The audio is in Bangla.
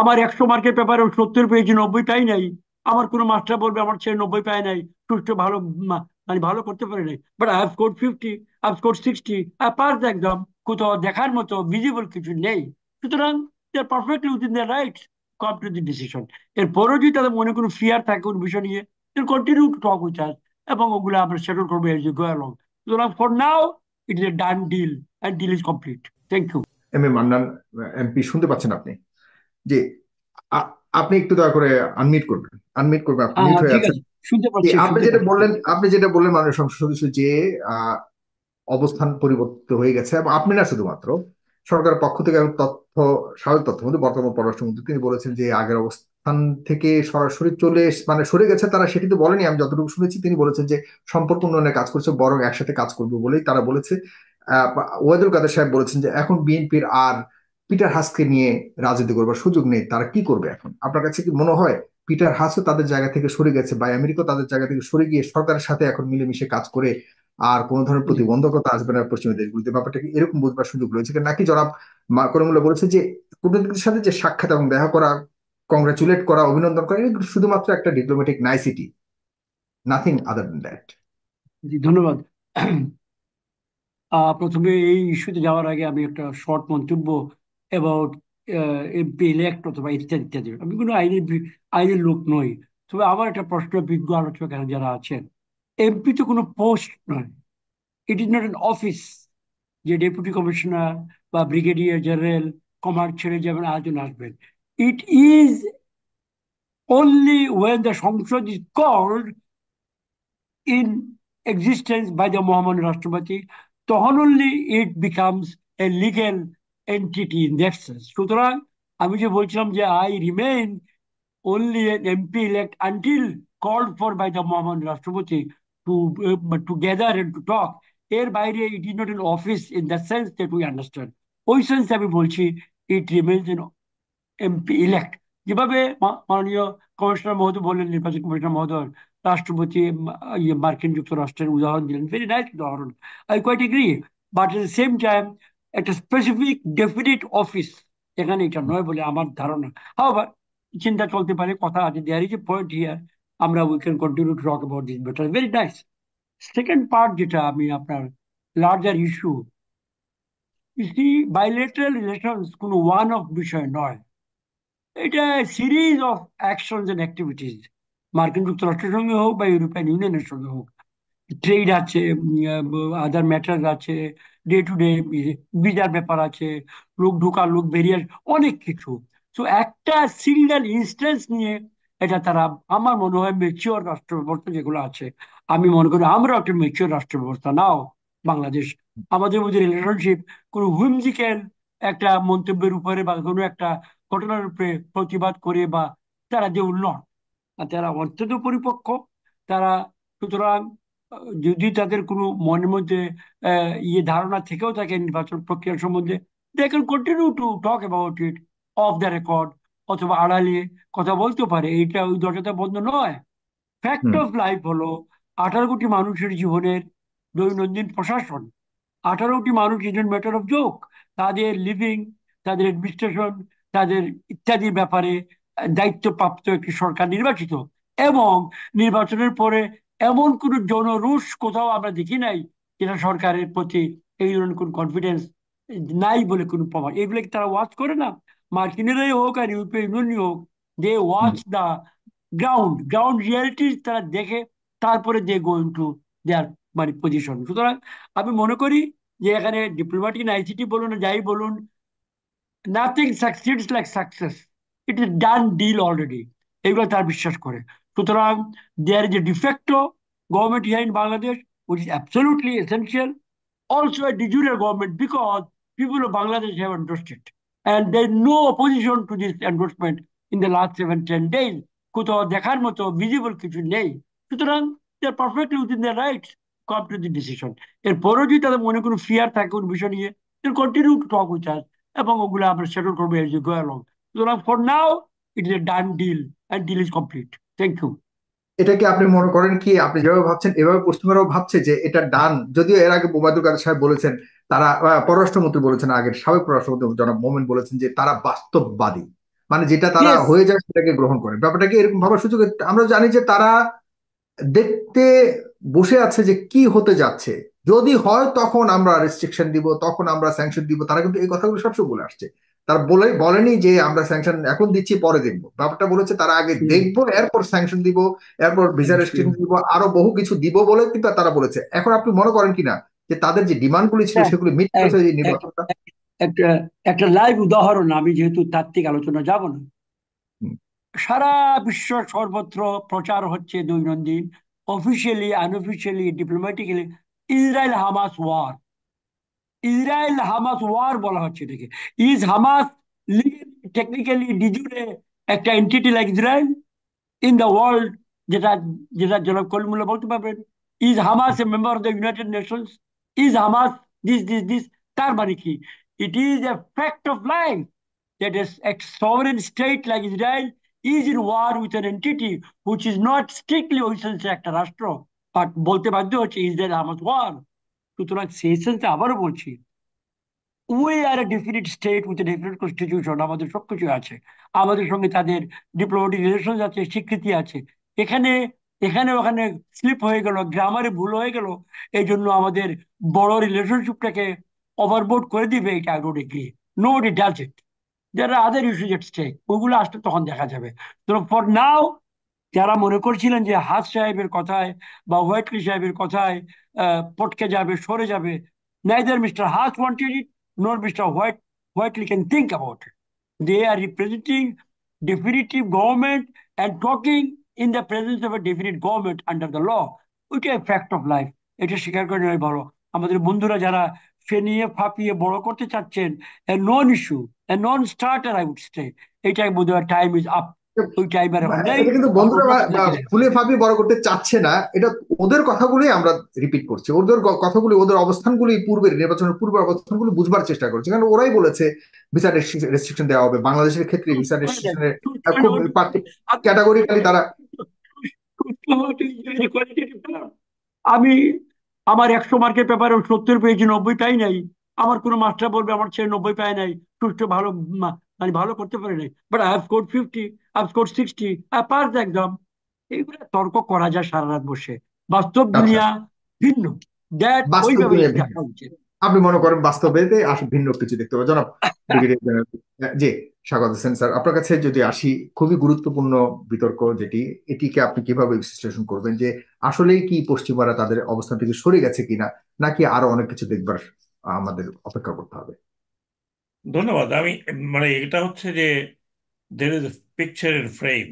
আমার একশো মার্কের পেপারে সত্তর পেয়েছি, নব্বই পাই নাই। আমার কোনো মাস্টার বলবে আমার ছেলে নব্বই পায় নাই। সুষ্ঠু ভালো মানে ভালো করতে পারে নাই। But I have score fifty I score sixty I pass the exam কোথাও দেখার মতো ভিজিবল কিছু নেই। সুতরাং they perfectly within the rights come to the decision এরপরও যদি তাদের মনে কোনো ফিয়ার থাকে কোনো বিষয় নিয়ে continue to talk with us এবং ওগুলো আমরা সেটেল করব এজ গো অ্যালং সুতরাং for now it is a done deal and deal is complete thank you M A Mannan MP শুনতে পাচ্ছেন আপনি? যে আপনি একটু দয়া করে আনমিট করবেন। আনমিট করবেন আপনি মিউট হয়ে আছেন। আপনি যেটা বললেন আপনি যেটা বললেন মাননীয় সংসদ সদস্য যে অবস্থান পরিবর্তিত হয়ে গেছে এবং আপনি না শুধুমাত্র সরকারের পক্ষ থেকে তথ্য স্বাভাবিক তথ্য মধ্যে বর্তমান পররাষ্ট্রমন্ত্রী তিনি বলেছেন যে আগের অবস্থান থেকে সরাসরি চলে মানে সরে গেছে তারা সেটি তো বলেনি আমি যতটুকু শুনেছি তিনি বলেছেন যে সম্পর্ক উন্নয়নে কাজ করছে বরং একসাথে কাজ করবে বলেই তারা বলেছে। ওয়াদুল কাদের সাহেব বলেছেন যে এখন বিএনপির আর পিটার হাসকে নিয়ে রাজনীতি করবার সুযোগ নেই তারা কি করবে এখন? আপনার কাছে কি মনে হয় পিটার হাসও তাদের জায়গা থেকে সরে গেছে বা আমেরিকা তাদের জায়গা থেকে সরে গিয়ে সরকারের সাথে এখন মিলেমিশে কাজ করে আর কোন ধরনের প্রতিবন্ধকতা আসবে না পশ্চিমী দেশগুলিতে? ব্যাপারটা কি এরকম বুঝবার সুযোগ রয়েছে নাকি জনাব করিমুল্লাহ বলেছে যে কূটনীতিকদের সাথে যে সাক্ষাৎ এবং দেখা করা কংগ্রাচুলেট করা অভিনন্দন করা এগুলো শুধুমাত্র একটা diplomatic nicety nothing other than that ধন্যবাদ। প্রথমে এই ইস্যুতে যাওয়ার আগে আমি একটা শর্ট মন্তব্য অ্যাবাউট এমপি ইলেক্ট অথবা ইত্যাদি ইত্যাদি। আমি কোনো আইনের আইনের লোক নই। তবে আমার একটা প্রশ্ন বিজ্ঞ আলোচক যারা আছেন, এমপি তো কোনো পোস্ট নয়। It is not an office যে ডেপুটি কমিশনার বা ব্রিগেডিয়ার জেনারেল কমার্ড ছেড়ে যাবেন আয়োজন আসবেন। It is only when the সংসদ is called in existence by the Mohammed রাষ্ট্রপতি তখন only it becomes a legal entity in that sense. সুতরাং আমি যে বলছিলাম যে remain only an MP elect until called for by the Mohammed Rashtrapati to, uh, to gather and to talk. এর বাইরে it is not an office in the sense that we understand. ওই সেন্স আমি বলছি it remains an MP elect. যেভাবে মাননীয় কমিশনার মহোদয় বললেন নির্বাচন কমিশনার মহোদয় রাষ্ট্রপতি ইয়ে মার্কিন যুক্তরাষ্ট্রের উদাহরণ দিলেন ভেরি নাইস উদাহরণ I quite agree but at the same time একটা স্পেসিফিক ডেফিনিট অফিস এখানে এটা নয় বলে আমার ধারণা। হাওয়ার চিন্তা চলতে পারে, কথা আছে there is a point here আমরা we can continue to talk about this better very nice second part যেটা আমি আপনার লার্জার ইস্যু বাইলেটারাল রিলেশনস কোনো ওয়ান অফ বিষয় নয়। এটা series of actions and activities মার্কিন যুক্তরাষ্ট্রের সঙ্গে হোক বা ইউরোপিয়ান ইউনিয়নের সঙ্গে হোক। ট্রেড আছে আদার ম্যাটার আছে ডে টু ডে ভিজার ব্যাপার আছে, লোক ঢোকা লোক বেরিয়ে অনেক কিছু। তো একটা সিঙ্গেল ইনস্টেন্স নিয়ে এটা তারা, আমার মনে হয় মেচিওর রাষ্ট্র ব্যবস্থা যেগুলো আছে, আমি মনে করি আমরা একটা মেচিওর রাষ্ট্র ব্যবস্থা নাও বাংলাদেশ, আমাদের মধ্যে রিলেশনশিপ কোনো হুইমজিক্যাল একটা মন্তব্যের উপরে বা কোনো একটা ঘটনার উপরে প্রতিবাদ করে বা তারা যে উন্নয়ন তারা অত্যন্ত পরিপক্ক, তারা সুতরাং যদি তাদের কোনো মনের মধ্যে ইয়ে ধারণা থেকেও থাকে নির্বাচন প্রক্রিয়া সম্বন্ধে they can continue to talk about it off the record অথবা আড়ালে কথা বলতে পারে। এইটা ওই দরজাটা বন্ধ নয়। ফ্যাক্ট অফ লাইফ হলো আঠারো কোটি মানুষের জীবনের দৈনন্দিন প্রশাসন। আঠারো কোটি মানুষ ইজ ম্যাটার অফ জোক তাদের লিভিং তাদের অ্যাডমিনিস্ট্রেশন তাদের ইত্যাদির ব্যাপারে দায়িত্বপ্রাপ্ত একটি সরকার নির্বাচিত এবং নির্বাচনের পরে এমন কোন জনরুষ কোথাও আমরা দেখি নাই যেটা সরকারের প্রতি এই ধরনের কোন কনফিডেন্স নাই বলে কোনো প্রমাণ এগুলো তারা ওয়াচ করে না? মার্কিনেরাই হোক আর ইউরোপীয় ইউনিয়নই হোক they watch the ground ground reality তারা দেখে তারপরে দে গোয়িং টু দেয়ার মানে পজিশন সুতরাং আমি মনে করি যে এখানে ডিপ্লোম্যাটিক আইসিটি বলুন যাই বলুন nothing succeeds like success it is done deal already এগুলো তার বিশ্বাস করে। সুতরাং there is a de facto government here in Bangladesh which is absolutely essential. Also a de jure government because people of Bangladesh have endorsed it. And there is no opposition to this endorsement in the last seven, ten days. কোথাও দেখার মতো ভিজিবল কিছু নেই সুতরাং they are perfectly within the rights come to the decision এরপরও যদি তাদের মনে কোনো ফিয়ার থাকে কোনো বিষয় নিয়ে continue to talk with us এবং ওগুলো আমরা সেটেল করব এজ ইউ গো অ্যালং সুতরাং for now it is a done deal and deal is complete thank you এটা কি আপনি মনে করেন কি আপনি যেভাবে ভাবছেন এভাবে পশ্চিমারাও ভাবছে যে এটা ডান যদিও এর আগে বোবাদুল কাদের সাহেব বলেছেন তারা পররাষ্ট্রমন্ত্রী বলেছেন আগের সাবেক পররাষ্ট্রমন্ত্রী জনাব মোমেন বলেছেন যে তারা বাস্তববাদী। মানে যেটা তারা হয়ে যায় সেটাকে গ্রহণ করে। ব্যাপারটা কি এরকম ভাবার সুযোগ আমরা জানি যে তারা দেখতে বসে আছে যে কি হতে যাচ্ছে। যদি হয় তখন আমরা রেস্ট্রিকশন দিব তখন আমরা স্যাংশন দিব তারা কিন্তু এই কথাগুলো সবসময় বলে আসছে। তারা বলে বলেনি যে আমরা স্যাংশন এখন দিচ্ছি পরে দেখব। ব্যাপারটা বলেছে তারা আগে দেখব এরপর স্যাংশন দিব এরপর ভিসা রেস্ট্রিকশন দিব আরও বহু কিছু দিব বলে কিন্তু তারা বলেছে। এখন আপনি মনে করেন কিনা যে তাদের যে ডিমান্ড গুলি ছিল হ্যাঁ, সেগুলি মিট করেছে এই নির্বাচনটা? একটা একটা লাইভ উদাহরণ আমি যেহেতু তাত্ত্বিক আলোচনা যাব না। সারা বিশ্ব সর্বত্র প্রচার হচ্ছে দৈনন্দিন officially unofficially diplomatically Israel Hamas war Israel Hamas war বলা হচ্ছে এটাকে। Is Hamas technically de jure একটা entity like Israel in the world যেটা যেটা জনাব কলিমুল্লাহ বলতে পারবেন। Is Hamas a member of the United Nations is Hamas this this this তার মানে কি? It is a fact of life that is a sovereign state like Israel is in war with an entity which is not strictly ওইসেন্সে একটা রাষ্ট্র। বাট বলতে বাধ্য হচ্ছে ইসরায়েল হামাস ওয়ার সুতরাং সেই সেন্সে আবারও বলছি we are a definite state with definite constitution আমাদের সবকিছু আছে। আমাদের সঙ্গে তাদের ডিপ্লোমেটিক রিলেশন আছে, স্বীকৃতি আছে। এখানে এখানে ওখানে স্লিপ হয়ে গেল, গ্রামারে ভুল হয়ে গেল এই জন্য আমাদের বড় রিলেশনশিপটাকে ওভারবোর্ড করে দিবে এটা I don't agree no it does it are other issues at stake ওগুলো আসলে তখন দেখা যাবে। ফর নাও যারা মনে করছিলেন যে হাস সাহেবের কথায় বা হোয়াইটলি সাহেবের কথায় পটকে যাবে, সরে যাবে neither mister Haas wanted it not mister White Whitely can think about they are representing definitive government and talking in the presence of a definite government under the law ওইটাই ফ্যাক্ট অফ লাইফ এটা স্বীকার করে নেওয়াই ভালো। আমাদের বন্ধুরা যারা ফেনিয়ে ফাঁপিয়ে বড় করতে চাচ্ছেন a non issue a non starter I would stay এটাই বোধ হয় টাইম ইজ আপ কিন্তু বন্ধুরা ফুলে ফাপি বড় করতে চাচ্ছে না এটা ওদের কথাগুলোই আমরা রিপিট করছি। ওদের কথাগুলি ওদের অবস্থানগুলি পূর্বের নির্বাচনের পূর্বের অবস্থানগুলি বুঝবার চেষ্টা করছে। কারণ ওরাই বলেছে ভিসা রেস্ট্রিকশন দেওয়া হবে। বাংলাদেশের ক্ষেত্রে ভিসা রেস্ট্রিকশনের খুব ক্যাটাগরিক্যালি তারা আমি আমার একশো মার্কের পেপারে সত্তর পেয়েছি নব্বই পাই নাই। আমার কোনো মাস্টার বলবে আমার ছেলে নব্বই পায় নাই। সুষ্ঠু ভালো মানে ভালো করতে পারে নাই। But I have score fifty I have score sixty I pass the exam এইগুলো তর্ক করা যায় সারা রাত বসে। বাস্তব দুনিয়া ভিন্ন। দ্যাট ওইভাবে দেখা উচিত। আপনি মনে করেন বাস্তবে ভিন্ন কিছু দেখতে পাবেন জনাব জি স্বাগত হোসেন স্যার। আপনার কাছে যদি আসি খুবই গুরুত্বপূর্ণ বিতর্ক যেটি এটিকে আপনি কীভাবে বিশ্লেষণ করবেন যে আসলেই কি পশ্চিমারা তাদের অবস্থান থেকে সরে গেছে কিনা নাকি আরও অনেক কিছু দেখবার আমাদের অপেক্ষা করতে হবে? ধন্যবাদ। আমি মানে এটা হচ্ছে যে there is picture in frame